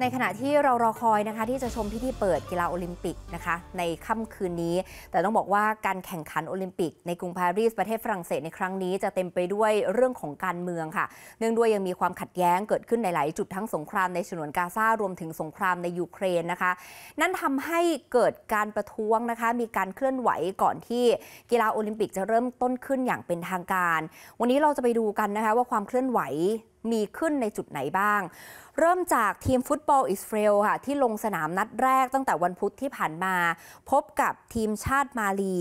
ในขณะที่เรารอคอยนะคะที่จะชมพิธีเปิดกีฬาโอลิมปิกนะคะในค่ำคืนนี้ แต่ต้องบอกว่าการแข่งขันโอลิมปิก ในกรุงปารีสประเทศฝรั่งเศสในครั้งนี้จะเต็มไปด้วยเรื่องของการเมืองค่ะ เนื่องด้วยยังมีความขัดแย้งเกิดขึ้นในหลายจุดทั้งสงครามในฉนวนกาซารวมถึงสงครามในยูเครนนะคะ นั่นทำให้เกิดการประท้วงนะคะ มีการเคลื่อนไหวก่อนที่กีฬาโอลิมปิกจะเริ่มต้นขึ้นอย่างเป็นทางการ วันนี้เราจะไปดูกันนะคะว่าความเคลื่อนไหวมีขึ้นในจุดไหนบ้าง เริ่มจากทีมฟุตบอลอิสราเอลค่ะที่ลงสนามนัดแรกตั้งแต่วันพุธที่ผ่านมา พบกับทีมชาติมาลี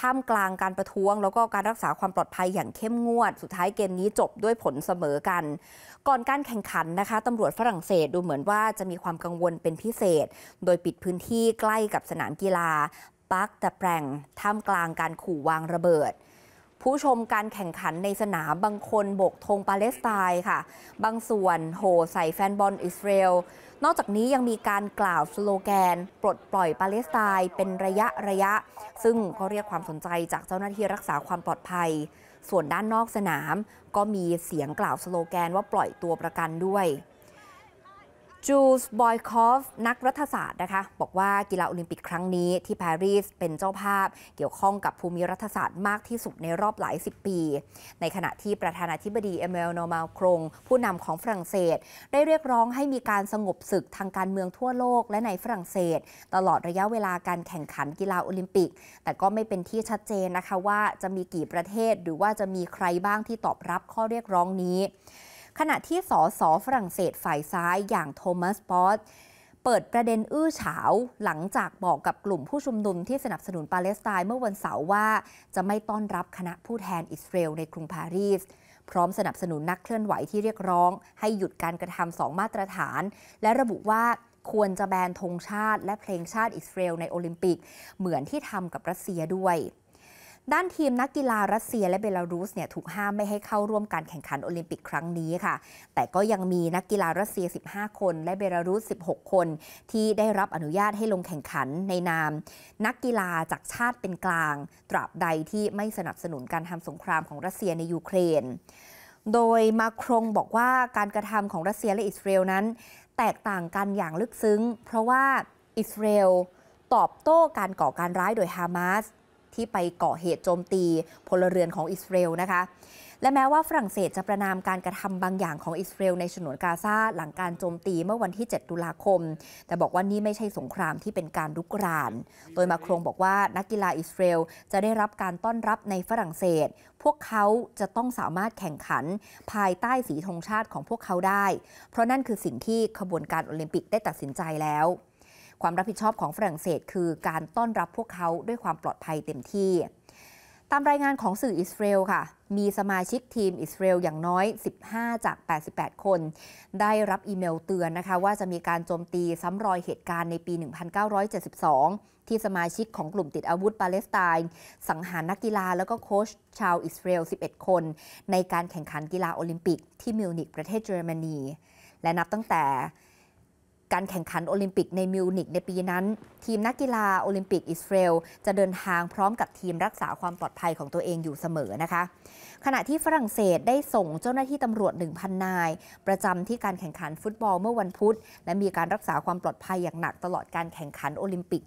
ท่ามกลางการประท้วง แล้วก็การรักษาความปลอดภัยอย่างเข้มงวด สุดท้ายเกมนี้จบด้วยผลเสมอกัน ก่อนการแข่งขันนะคะตำรวจฝรั่งเศสดูเหมือนว่าจะมีความกังวลเป็นพิเศษ โดยปิดพื้นที่ใกล้กับสนามกีฬาปาร์คตะแปรงท่ามกลางการขู่วางระเบิด ผู้ชมการแข่งขันในสนามบางคนบกธงปาเลสไตน์ค่ะ บางส่วนโห่ใส่แฟนบอลอิสราเอล นอกจากนี้ยังมีการกล่าวสโลแกน ปลดปล่อยปาเลสไตน์เป็นระยะระยะ ซึ่งก็เรียกความสนใจจากเจ้าหน้าที่รักษาความปลอดภัย ส่วนด้านนอกสนาม ก็มีเสียงกล่าวสโลแกนว่าปล่อยตัวประกันด้วย Jules Boykoff นักรัฐศาสตร์นะคะ บอกว่ากีฬาโอลิมปิกครั้งนี้ที่ปารีสเป็นเจ้าภาพ เกี่ยวข้องกับภูมิรัฐศาสตร์มากที่สุดในรอบหลายสิบปี ในขณะที่ประธานาธิบดีเอเมลโนมาครง ผู้นำของฝรั่งเศส ได้เรียกร้องให้มีการสงบศึกทางการเมืองทั่วโลกและในฝรั่งเศส ตลอดระยะเวลาการแข่งขันกีฬาโอลิมปิก แต่ก็ไม่เป็นที่ชัดเจนนะคะว่าจะมีกี่ประเทศหรือว่าจะมีใครบ้างที่ตอบรับข้อเรียกร้องนี้ ขณะที่สสฝรั่งเศสฝ่ายซ้ายอย่างโทมัสปอตเปิดประเด็นอื้อฉาวหลังจากบอกกับกลุ่มผู้ชุมนุมที่สนับสนุนปาเลสไตน์เมื่อวันเสาร์ว่า จะไม่ต้อนรับคณะผู้แทนอิสราเอลในกรุงปารีส พร้อมสนับสนุนนักเคลื่อนไหวที่เรียกร้อง ให้หยุดการกระทำสองมาตรฐาน และระบุว่าควรจะแบนธงชาติ และเพลงชาติอิสราเอลในโอลิมปิก เหมือนที่ทำกับรัสเซียด้วย ด้านทีมนักกีฬารัสเซียและเบลารุสเนี่ยถูกห้ามไม่ให้เข้าร่วมการแข่งขันโอลิมปิกครั้งนี้ค่ะ แต่ก็ยังมีนักกีฬารัสเซีย 15 คน และเบลารุส 16 คน ที่ได้รับอนุญาตให้ลงแข่งขันในนาม นักกีฬาจากชาติเป็นกลาง ตราบใดที่ไม่สนับสนุนการทำสงครามของรัสเซียในยูเครน โดยมาครงบอกว่าการกระทำของรัสเซียและอิสราเอลนั้น แตกต่างกันอย่างลึกซึ้ง เพราะว่าอิสราเอลตอบโต้การก่อการร้ายโดยฮามาส ที่ไปก่อเหตุโจมตีพลเรือนของอิสราเอลนะคะและแม้ว่าฝรั่งเศสจะประนามการกระทำบางอย่างของอิสราเอลในฉนวนกาซาหลังการโจมตีเมื่อวันที่ 7 ตุลาคม แต่บอกว่านี่ไม่ใช่สงครามที่เป็นการลุกราน โดยมาครงบอกว่านักกีฬาอิสราเอลจะได้รับการต้อนรับในฝรั่งเศส พวกเขาจะต้องสามารถแข่งขัน ภายใต้สีธงชาติของพวกเขาได้ เพราะนั่นคือสิ่งที่ขบวนการโอลิมปิกได้ตัดสินใจแล้ว ความรับผิดชอบของฝรั่งเศส คือการต้อนรับพวกเขาด้วยความปลอดภัยเต็มที่ ตามรายงานของสื่ออิสราเอลค่ะ มีสมาชิกทีมอิสราเอลอย่างน้อย 15 จาก 88 คน ได้รับอีเมลเตือนนะคะ ว่าจะมีการโจมตีซ้ำรอยเหตุการณ์ในปี 1972ที่สมาชิกของกลุ่มติดอาวุธปาเลสไตน์สังหารนักกีฬาแล้วก็โค้ชชาวอิสราเอล 11 คน ในการแข่งขันกีฬาโอลิมปิกที่มิวนิกประเทศเยอรมนี และนับตั้งแต่ การแข่งขันโอลิมปิกในมิวนิกในปีนั้น ทีมนักกีฬาโอลิมปิกอิสราเอลจะเดินทางพร้อมกับทีมรักษาความปลอดภัยของตัวเองอยู่เสมอนะคะ ขณะที่ฝรั่งเศสได้ส่งเจ้าหน้าที่ตำรวจ 1,000 นาย ประจำที่การแข่งขันฟุตบอลเมื่อวันพุธ และมีการรักษาความปลอดภัยอย่างหนักตลอดการแข่งขันโอลิมปิก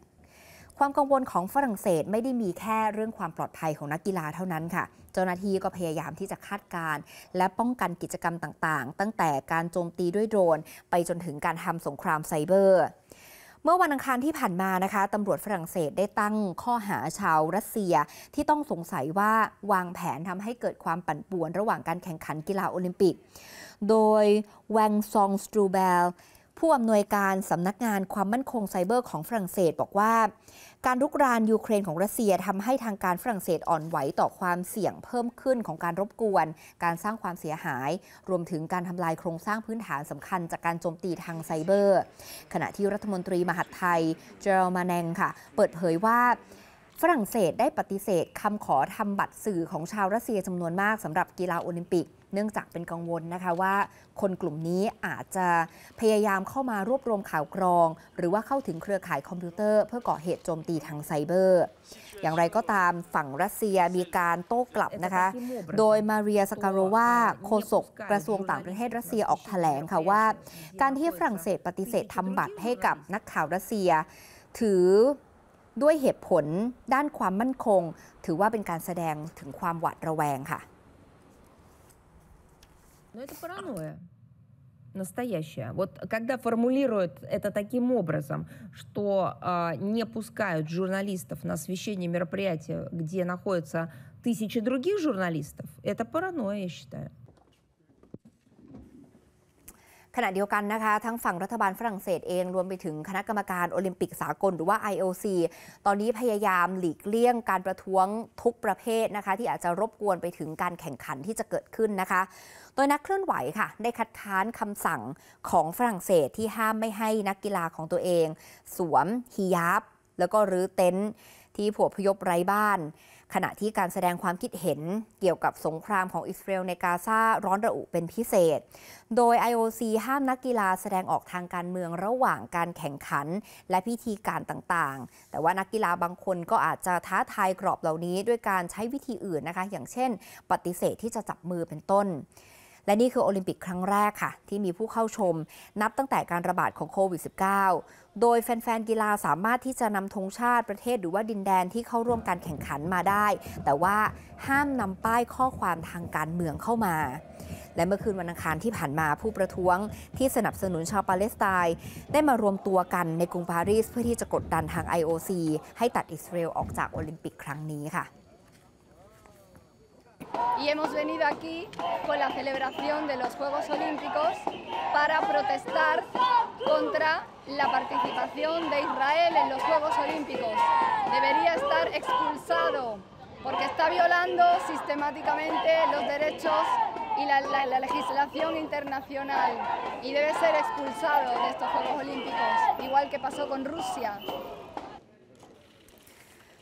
ความกังวลของฝรั่งเศสไม่ได้มีแค่เรื่องความปลอดภัยของนักกีฬาเท่านั้นค่ะ เจ้าหน้าที่ก็พยายามที่จะคาดการ และป้องกันกิจกรรมต่างๆ ตั้งแต่การโจมตีด้วยโดรน ไปจนถึงการทำสงครามไซเบอร์เมื่อวันอังคารที่ผ่านมานะคะตำรวจฝรั่งเศสได้ตั้งข้อหาชาวรัสเซีย ที่ต้องสงสัยว่าวางแผนทำให้เกิดความปั่นป่วน ระหว่างการแข่งขันกีฬาโอลิมปิก โดยแวงซองสตรูเบล ผู้อำนวยการสำนักงานความมั่นคงไซเบอร์ของฝรั่งเศสบอกว่า การรุกรานยูเครนของรัสเซียทำให้ทางการฝรั่งเศสอ่อนไหวต่อความเสี่ยงเพิ่มขึ้นของการรบกวน การสร้างความเสียหาย รวมถึงการทำลายโครงสร้างพื้นฐานสำคัญจากการโจมตีทางไซเบอร์ ขณะที่รัฐมนตรีมหาดไทย เจอร์มาแนงค่ะ เปิดเผยว่าฝรั่งเศสได้ปฏิเสธคำขอทำบัตรสื่อของชาวรัสเซียจำนวนมากสำหรับกีฬาโอลิมปิก เนื่องจากเป็นกังวลนะคะว่า คนกลุ่มนี้อาจจะพยายามเข้ามารวบรวมข่าวกรอง หรือว่าเข้าถึงเครือข่ายคอมพิวเตอร์ เพื่อก่อเหตุโจมตีทางไซเบอร์ อย่างไรก็ตามฝั่งรัสเซียมีการโต้กลับนะคะ โดยมาเรียสการโรวาโฆษกกระทรวงต่างประเทศรัสเซียออกแถลงค่ะว่า การที่ฝรั่งเศสปฏิเสธทำบัตรให้กับนักข่าวรัสเซีย ถือด้วยเหตุผลด้านความมั่นคง ถือว่าเป็นการแสดงถึงความหวาดระแวงค่ะ Но это паранойя настоящая. Вот когда формулируют это таким образом, что э, не пускают журналистов на освещение мероприятия, где находятся тысячи других журналистов, это паранойя, я считаю. ขณะเดียวกันนะคะ ทั้งฝั่งรัฐบาลฝรั่งเศสเอง รวมไปถึงคณะกรรมการโอลิมปิกสากลหรือว่า IOC ตอนนี้พยายามหลีกเลี่ยงการประท้วงทุกประเภทนะคะ ที่อาจจะรบกวนไปถึงการแข่งขันที่จะเกิดขึ้นนะคะโดยนักเคลื่อนไหวค่ะ ได้คัดค้านคำสั่งของฝรั่งเศสที่ห้ามไม่ให้นักกีฬาของตัวเอง สวมฮิญาบแล้วก็รื้อเต็นท์ที่ผัวพยพไร้บ้าน ขณะที่การแสดงความคิดเห็นเกี่ยวกับสงครามของอิสราเอลในกาซาร้อนระอุเป็นพิเศษ โดย IOC ห้ามนักกีฬาแสดงออกทางการเมืองระหว่างการแข่งขัน และพิธีการต่างๆ แต่ว่านักกีฬาบางคนก็อาจจะท้าทายกรอบเหล่านี้ ด้วยการใช้วิธีอื่นนะคะ อย่างเช่น ปฏิเสธที่จะจับมือเป็นต้น และนี่คือโอลิมปิกครั้งแรกค่ะ ที่มีผู้เข้าชม นับตั้งแต่การระบาดของโควิด -19 โดยแฟน ๆ กีฬาสามารถที่จะนำธงชาติประเทศหรือว่าดินแดนที่เข้าร่วมการแข่งขันมาได้ แต่ว่าห้ามนำป้ายข้อความทางการเมืองเข้ามา และเมื่อคืนวันอังคารที่ผ่านมาผู้ประท้วง ที่สนับสนุนชาวปาเลสไตน์ได้มารวมตัวกันในกรุงปารีสเพื่อที่จะกดดันทาง IOC ให้ตัดอิสราเอลออกจากโอลิมปิกครั้งนี้ค่ะ y hemos venido aquí con la celebración de los Juegos Olímpicos para protestar contra la participación de Israel en los Juegos Olímpicos. Debería estar expulsado porque está violando sistemáticamente los derechos y la, la, la, legislación internacional y debe ser expulsado de estos Juegos Olímpicos, igual que pasó con Rusia.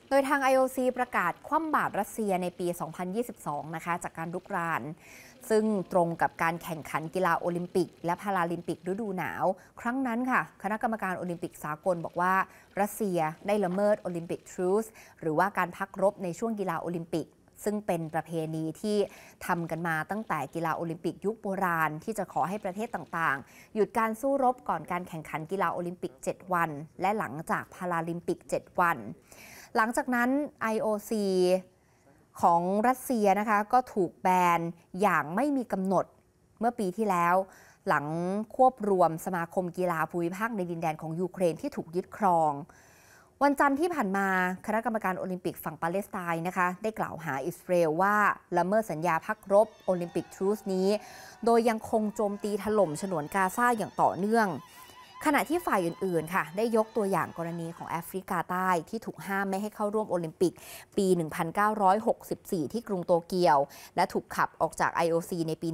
โดยทาง IOC ประกาศคว่ำบาตรรัสเซียในปี 2022 นะคะ จากการลุกราน ซึ่งตรงกับการแข่งขันกีฬาโอลิมปิก และพาราลิมปิกฤดูหนาว ครั้งนั้นค่ะ คณะกรรมการโอลิมปิกสากลบอกว่า รัสเซียได้ละเมิด Olympic Truce หรือว่าการพักรบในช่วงกีฬาโอลิมปิกซึ่งเป็นประเพณีที่ทำกันมาตั้งแต่กีฬาโอลิมปิกยุคโบราณ ที่จะขอให้ประเทศต่างๆ หยุดการสู้รบก่อนการแข่งขันกีฬาโอลิมปิก 7 วัน และหลังจากพาราลิมปิก 7 วัน หลังจากนั้น IOC ของรัสเซียนะคะก็ถูกแบนอย่างไม่มีกำหนดเมื่อปีที่แล้ว หลังควบรวมสมาคมกีฬาภูมิภาคในดินแดนของยูเครนที่ถูกยึดครอง วันจันทร์ที่ผ่านมาคณะกรรมการโอลิมปิกฝั่งปาเลสไตน์นะคะ ได้กล่าวหาอิสราเอลว่าละเมิดสัญญาพักรบโอลิมปิกทรูสนี้ โดยยังคงโจมตีถล่มฉนวนกาซาอย่างต่อเนื่อง ขณะที่ฝ่ายอื่นๆ ค่ะ ได้ยกตัวอย่างกรณีของแอฟริกาใต้ที่ถูกห้ามไม่ให้เข้าร่วมโอลิมปิก ปี 1964 ที่กรุงโตเกียว และถูกขับออกจาก IOC ในปี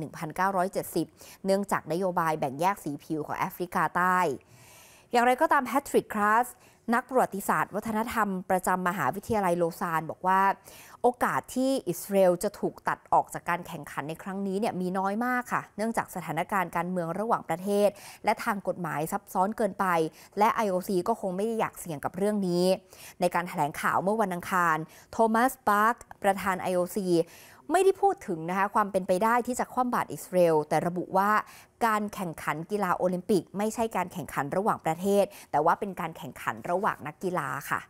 1970 เนื่องจากนโยบายแบ่งแยกสีผิวของแอฟริกาใต้ อย่างไรก็ตามแพทริกคลาส นักประวัติศาสตร์ วัฒนธรรมประจำมหาวิทยาลัยโลซานบอกว่า โอกาสที่อิสราเอลจะถูกตัดออกจากการแข่งขันในครั้งนี้เนี่ยมีน้อยมากค่ะ เนื่องจากสถานการณ์การเมืองระหว่างประเทศ และทางกฎหมายซับซ้อนเกินไป และ IOC ก็คงไม่ได้อยากเสี่ยงกับเรื่องนี้ ในการแถลงข่าวเมื่อวันอังคาร โทมัสบาร์กประธาน IOC ไม่ได้พูดถึงนะคะความเป็นไปได้ที่จะคว่ำบาตรอิสราเอลแต่ระบุว่าการแข่งขันกีฬาโอลิมปิก ไม่ใช่การแข่งขันระหว่างประเทศ แต่ว่าเป็นการแข่งขันระหว่างนักกีฬาค่ะ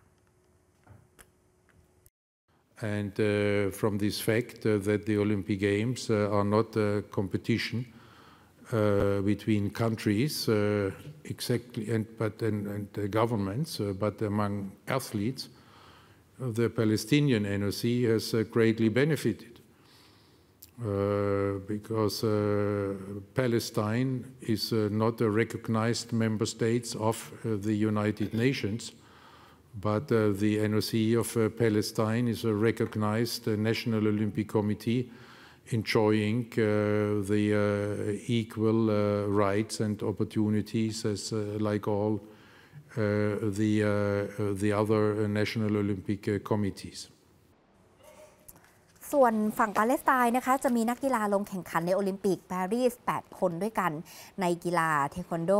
And uh, from this fact uh, that the Olympic Games uh, are not a competition between countries exactly, and but and, and governments, but among athletes, the Palestinian NOC has greatly benefited. Uh, because uh, Palestine is uh, not a recognized member state of uh, the United Nations, but uh, the NOC of uh, Palestine is a recognized National Olympic Committee enjoying the equal rights and opportunities as like all the, the other national Olympic committees. ส่วนฝั่งปาเลสไตน์นะคะจะมีนักกีฬาลงแข่งขันในโอลิมปิกปารีส 8 คนด้วยกัน ในกีฬาเทควันโด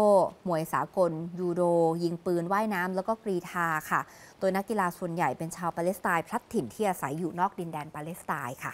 มวยสากล ยูโด ยิงปืน ว่ายน้ำ แล้วก็กรีธาค่ะ โดยนักกีฬาส่วนใหญ่เป็นชาวปาเลสไตน์พลัดถิ่นที่อาศัยอยู่นอกดินแดนปาเลสไตน์ค่ะ